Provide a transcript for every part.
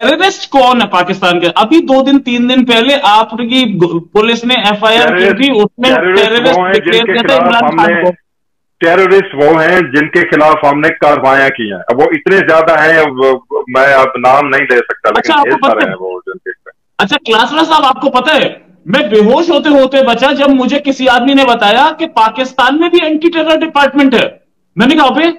Terrorist कौन है पाकिस्तान के? अभी दो दिन तीन दिन पहले आपकी पुलिस ने एफ़ आई आर की थी उसमें टेररिस्ट टेररिस्ट वो हैं जिनके खिलाफ हमने कार्रवाइयाँ की हैं। अब वो इतने ज़्यादा हैं मैं अब नाम नहीं ले सकता लेकिन अच्छा, आपको पता है। वो अच्छा क्लासरा साहब आपको पता है मैं बेहोश होते होते बचा जब मुझे किसी आदमी ने बताया कि पाकिस्तान में भी एंटी टेरर डिपार्टमेंट है। मैंने कहा भाई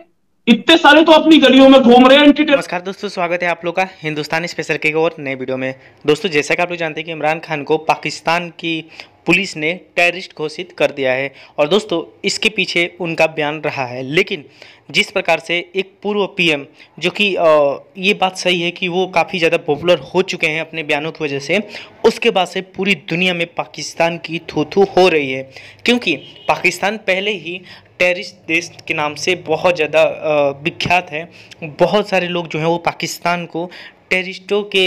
इतने सारे तो अपनी गलियों में घूम रहे हैं नमस्कार दोस्तों, स्वागत है आप लोग का हिंदुस्तान स्पेशल के और नए वीडियो में। दोस्तों, जैसा कि आप लोग जानते हैं कि इमरान खान को पाकिस्तान की पुलिस ने टेररिस्ट घोषित कर दिया है। और दोस्तों, इसके पीछे उनका बयान रहा है। लेकिन जिस प्रकार से एक पूर्व पीएम, जो कि ये बात सही है कि वो काफ़ी ज़्यादा पॉपुलर हो चुके हैं अपने बयानों की वजह से, उसके बाद से पूरी दुनिया में पाकिस्तान की थू थू हो रही है। क्योंकि पाकिस्तान पहले ही टेरिस्ट देश के नाम से बहुत ज़्यादा विख्यात है। बहुत सारे लोग जो हैं वो पाकिस्तान को टेरिस्टों के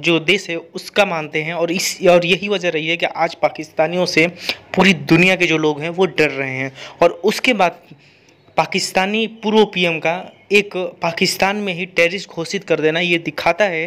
जो देश है, उसका मानते हैं और इस, और यही वजह रही है कि आज पाकिस्तानियों से पूरी दुनिया के जो लोग हैं, वो डर रहे हैं। और उसके बाद पाकिस्तानी पूर्व पीएम का एक पाकिस्तान में ही टेरिस्ट घोषित कर देना, ये दिखाता है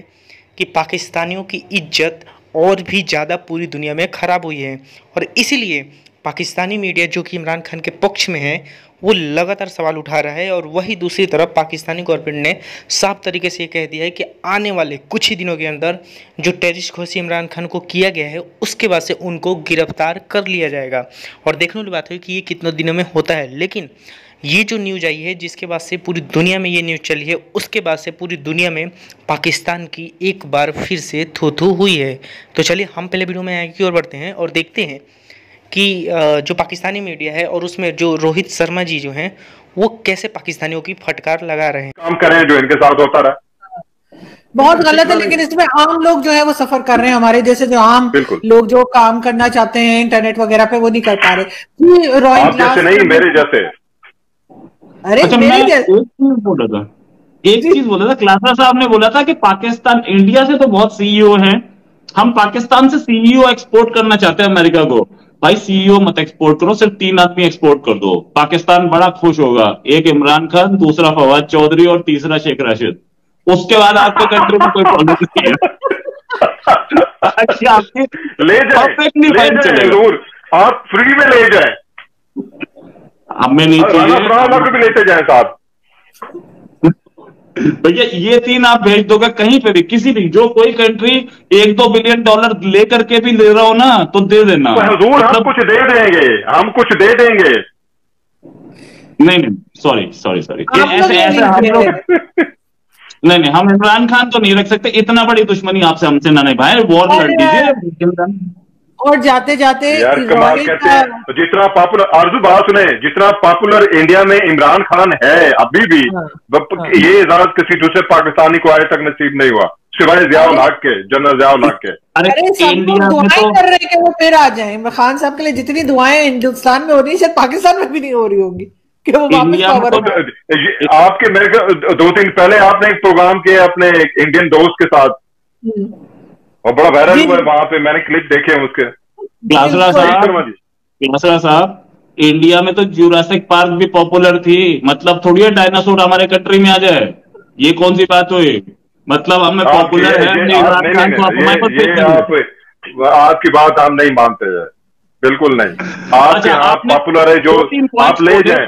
कि पाकिस्तानियों की इज़्ज़त और भी ज़्यादा पूरी दुनिया में ख़राब हुई है। और इसीलिए पाकिस्तानी मीडिया, जो कि इमरान खान के पक्ष में है, वो लगातार सवाल उठा रहा है और वही दूसरी तरफ़ पाकिस्तानी गवर्नमेंट ने साफ़ तरीके से ये कह दिया है कि आने वाले कुछ ही दिनों के अंदर जो टेरिस्ट घोषी इमरान खान को किया गया है, उसके बाद से उनको गिरफ़्तार कर लिया जाएगा। और देखने वाली बात है कि ये कितने दिनों में होता है, लेकिन ये जो न्यूज़ आई है जिसके बाद से पूरी दुनिया में ये न्यूज़ चली है उसके बाद से पूरी दुनिया में पाकिस्तान की एक बार फिर से थू थू हुई है। तो चलिए हम पहले वीडियो में आगे की ओर बढ़ते हैं और देखते हैं कि जो पाकिस्तानी मीडिया है और उसमें जो रोहित शर्मा जी जो हैं वो कैसे पाकिस्तानियों की फटकार लगा रहे हैं। काम करें जो इनके साथ होता रहा। बहुत गलत है लेकिन इसमें आम लोग जो है वो सफ़र कर रहे हैं। हमारे जैसे जो आम लोग जो काम करना चाहते हैं इंटरनेट वगैरह पे वो नहीं कर पा रहे। जैसे नहीं मेरे जैसे। अरे अच्छा, मेरे जैसे बोला था एक चीज़ बोला था क्लासा साहब ने बोला था कि पाकिस्तान इंडिया से तो बहुत सीईओ हैं। हम पाकिस्तान से सीईओ एक्सपोर्ट करना चाहते हैं अमेरिका को। भाई सीईओ मत एक्सपोर्ट करो सिर्फ़ तीन आदमी एक्सपोर्ट कर दो। पाकिस्तान बड़ा खुश होगा। एक इमरान खान दूसरा फवाद चौधरी और तीसरा शेख राशिद। उसके बाद आपके कंट्री में कोई प्रॉब्लम नहीं है। ले जाए ज़रूर आप फ्री में ले जाए। हमें नहीं चाहिए। भी लेते जाए साहब भैया ये तीन आप भेज दोगे कहीं पे भी किसी भी जो कोई कंट्री एक दो बिलियन डॉलर लेकर के भी ले रहा हो ना तो दे देना। तो हजूर हम मतलब- कुछ दे देंगे हम कुछ दे देंगे। नहीं नहीं सॉरी सॉरी सॉरी ऐसे ऐसे हम लोग नहीं नहीं हम इमरान खान तो नहीं रख सकते इतना बड़ी दुश्मनी आपसे हमसे ना नहीं भाई वॉर लड़ दीजिए और जाते जाते यार कमाल कहते हैं। जितना पॉपुलर अर्जु बात सुने जितना पॉपुलर इंडिया में इमरान खान है अभी भी हाँ, हाँ, ये इजाज़त किसी दूसरे पाकिस्तानी को आज तक नसीब नहीं हुआ सिवाय जियाउल हक के जनरल जियाउल हक के। अरे दुआएँ तो... कर रहे कि वो फिर आ जाए। इमरान खान साहब के लिए जितनी दुआएँ हिंदुस्तान में हो रही है शायद पाकिस्तान में भी नहीं हो रही होंगी कि वो वापस तो, आपके मेरे दो दिन पहले आपने एक प्रोग्राम किया अपने इंडियन दोस्त के साथ। हम्म। और बड़ा वायरल हुआ है वहाँ पे मैंने क्लिप देखे हैं उसके। साहब साहब इंडिया में तो जूरासिक पार्क भी पॉपुलर थी। मतलब थोड़ी है डायनासोर हमारे कंट्री में आ जाए। ये कौन सी बात हुई? मतलब हमें पॉपुलर है आपकी बात हम नहीं मानते हैं। बिल्कुल नहीं। अच्छा, आप पॉपुलर है जो आप ले जाए।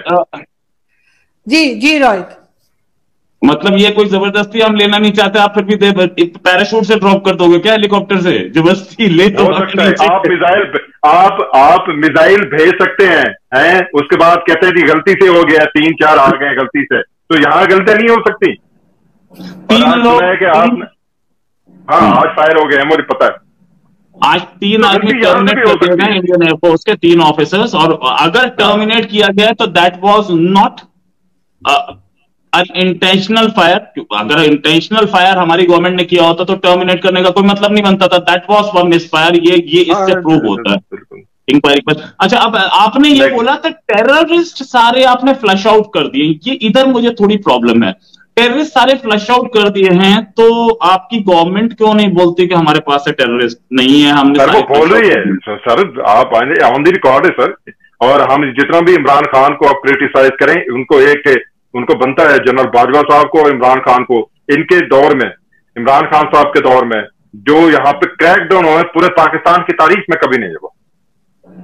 जी जी रोहित मतलब ये कोई ज़बरदस्ती हम लेना नहीं चाहते आप फिर भी दे पैराशूट से ड्रॉप कर दोगे क्या हेलीकॉप्टर से? ज़बरदस्ती ले तो आप मिसाइल आप आप मिसाइल भेज सकते हैं हैं? उसके बाद कहते हैं कि गलती से हो गया तीन चार आ गए गलती से। तो यहाँ गलतियाँ नहीं हो सकती। तीन लोग है कि आप हाँ। आज फायर हो गए हैं मुझे पता है। आज तीन आदमी टर्मिनेट कर दिए गए इंडियन एयरफोर्स के तीन ऑफिसर्स और अगर टर्मिनेट किया गया तो that was not intentional fire अगर इंटेंशनल फायर हमारी गवर्नमेंट ने किया होता तो टर्मिनेट करने का कोई मतलब नहीं बनता था। That was one misfire ये ये इससे प्रूव हाँ, होता है। इंक्वायरी पर अच्छा अब आपने ये बोला था टेररिस्ट सारे आपने फ्लश आउट कर दिए। ये इधर मुझे थोड़ी प्रॉब्लम है। टेररिस्ट सारे फ्लश आउट कर दिए हैं तो आपकी गवर्नमेंट क्यों नहीं बोलती कि हमारे पास से टेररिस्ट नहीं है? हमने सर वो बोल रही है। सर आप ऑन दी रिकॉर्ड है सर। और हम जितना भी इमरान खान को आप क्रिटिसाइज करें उनको एक उनको बनता है जनरल बाजवा साहब को और इमरान खान को इनके दौर में इमरान खान साहब के दौर में जो यहाँ पे क्रैक डाउन हुआ है पूरे पाकिस्तान की तारीख में कभी नहीं हुआ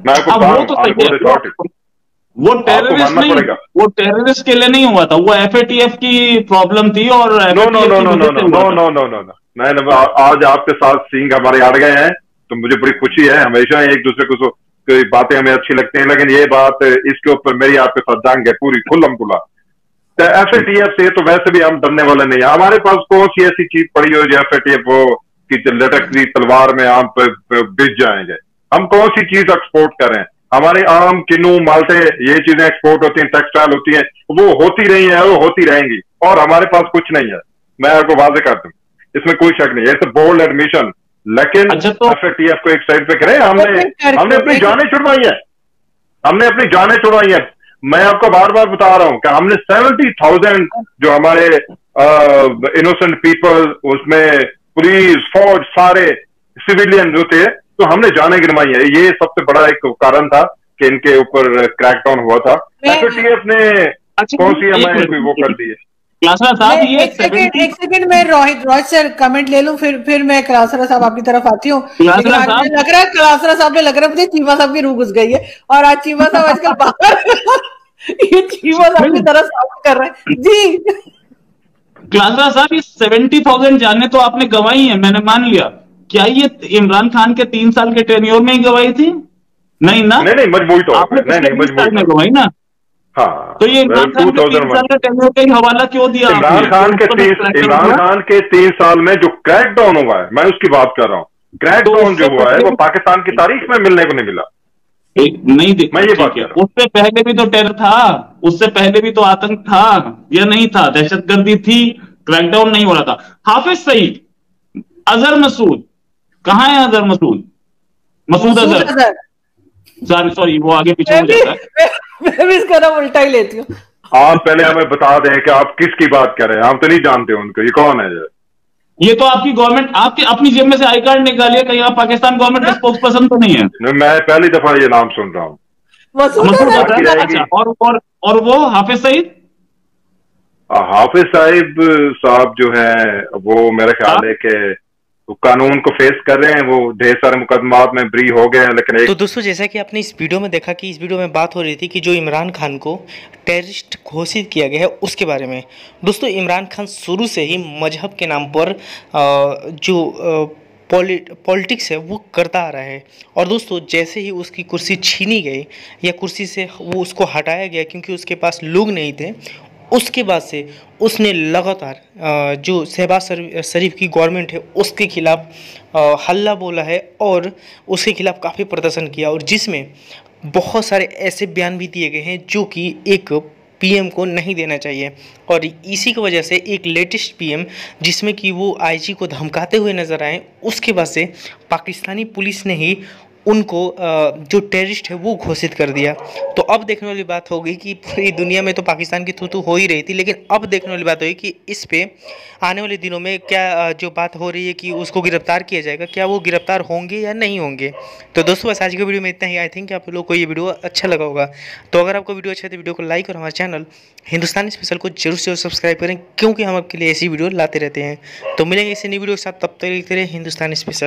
मैं आपको वो तो वो टेररिस्ट नहीं वो टेररिस्ट के लिए नहीं हुआ था। वो एफएटीएफ की प्रॉब्लम थी और no no no no no no no no no मैं आज आपके साथ सिंह हमारे अड़ गए हैं तो मुझे बड़ी खुशी है। हमेशा एक दूसरे को कोई बातें हमें अच्छी लगती हैं लेकिन ये बात इसके ऊपर मेरी आपके साथ जंग है पूरी खुल्लम खुला तो एफ़ ए टी एफ़ से तो वैसे भी हम डरने वाले नहीं है। हमारे पास कौन सी ऐसी चीज़ पड़ी हो जो एफ़ ए टी एफ़ वो की लटकती तलवार में आम बिज जाएँगे हम कौन सी चीज़ एक्सपोर्ट करें हमारे आम किन्नू माल्टे ये चीज़ें एक्सपोर्ट होती हैं टेक्सटाइल होती हैं वो होती रही है वो होती रहेंगी और हमारे पास कुछ नहीं है। मैं आपको वाजे कर दूँ इसमें कोई शक नहीं है इट्स बोल्ड एडमिशन लेकिन अच्छा तो एफ़ को एक साइड पे करें हमने हमने अपनी जाने छुड़वाई है। हमने अपनी जाने छुड़वाई है। मैं आपको बार बार बता रहा हूँ कि हमने सेवेंटी थाउज़ेंड जो हमारे इनोसेंट पीपल उसमें पुलिस फौज सारे सिविलियन जो थे तो हमने जाने गिरवाई है। ये सबसे बड़ा एक कारण था कि इनके ऊपर क्रैकडाउन हुआ था। एफ़ ने अच्छा, कौन सी हमारे वो कर दी है? साहब ये एक सेकंड एक सेकंड मैं रोहित रोहित सर कमेंट ले लूँ फिर फिर मैं कलासरा साहब आपकी तरफ़ आती हूँ। लग रहा है कलासरा साहब में लग रहा है मुझे चीमा साहब की रूह घुस गई है और आज चीमा साहब आजकल बाहर ये चीमा साहब की कर रहे हैं। जी। क्लासरा साहब ये सेवेंटी थाउज़ेंड जाने तो आपने गवाई है मैंने मान लिया। क्या ये इमरान खान के तीन साल के टेन्योर में ही गवाई थी? नहीं ना? नहीं नहीं मजबूरी तो आपने नहीं नहीं मजबूरी गवाई ना? हाँ। तो ये इमरान खान के तीन साल का टेन्योर का हवाला क्यों दिया इमरान खान के तीन इमरान खान के तीन साल में जो क्रैक डाउन हुआ है मैं उसकी बात कर रहा हूँ। क्रैक तो डाउन जो हुआ है वो पाकिस्तान की तारीख में मिलने को नहीं मिला। नहीं मैं ये बात कर उससे पहले भी तो टेरर था। उससे पहले भी तो आतंक था या नहीं था? दहशतगर्दी थी क्रैकडाउन नहीं हो रहा था। हाफिज सईद अजहर मसूद। कहाँ है अजहर मसूद? मसूद अजहर। सॉरी सॉरी वो आगे पीछे हो जाता है। मैं भी इसका नाम उल्टा ही लेती हूँ। आप पहले हमें बता दें कि आप किसकी बात कर रहे हैं? हम तो नहीं जानते उनको ये कौन है? ये तो आपकी गवर्नमेंट आपकी अपनी जेब में से आई कार्ड निकालिए कहीं आप पाकिस्तान गवर्नमेंट का स्पोक्स पर्सन तो नहीं है। मैं पहली दफ़ा ये नाम सुन रहा हूँ। अच्छा और और और वो हाफिज सईद? हाफिज साहिब साहब जो है वो मेरा ख्याल है कि तो कानून को फेस कर रहे हैं, वो ढेर सारे मुकदमात में ब्री हो गए हैं, लेकिन एक... तो दोस्तों, जैसा कि आपने इस वीडियो में देखा कि इस वीडियो में बात हो रही थी कि जो इमरान खान को टेररिस्ट घोषित किया गया है, उसके बारे में। दोस्तों, इमरान खान शुरू से ही मज़हब के नाम पर जो पॉलिटिक्स है, वो करता आ रहा है। और दोस्तों, जैसे ही उसकी कुर्सी छीनी गई, या कुर्सी से वो उसको हटाया गया, क्योंकि उसके पास लोग नहीं थे उसके बाद से उसने लगातार जो शहबाज शरीफ की गवर्नमेंट है, उसके खिलाफ हल्ला बोला है और उसके खिलाफ काफ़ी प्रदर्शन किया और जिसमें बहुत सारे ऐसे बयान भी दिए गए हैं जो कि एक पीएम को नहीं देना चाहिए। और इसी की वजह से एक लेटेस्ट पीएम, जिसमें कि वो आईजी को धमकाते हुए नज़र आए, उसके बाद से पाकिस्तानी पुलिस ने ही उनको जो टेररिस्ट है, वो घोषित कर दिया। तो अब देखने वाली बात होगी कि पूरी दुनिया में तो पाकिस्तान की थू हो ही रही थी, लेकिन अब देखने वाली बात होगी कि इस पर आने वाले दिनों में क्या जो बात हो रही है कि उसको गिरफ़्तार किया जाएगा, क्या वो गिरफ़्तार होंगे या नहीं होंगे। तो दोस्तों, बस आज की वीडियो में इतना ही। आई थिंक आप लोग को ये वीडियो अच्छा लगा होगा। तो अगर आपको वीडियो अच्छा है तो वीडियो को लाइक और हमारे चैनल हिंदुस्तानी स्पेशल को ज़रूर से सब्सक्राइब करें, क्योंकि हम आपके लिए ऐसी वीडियो लाते रहते हैं। तो मिलेंगे इसी नई वीडियो के साथ, तब तक लिखते रहे हिंदुस्तानी स्पेशल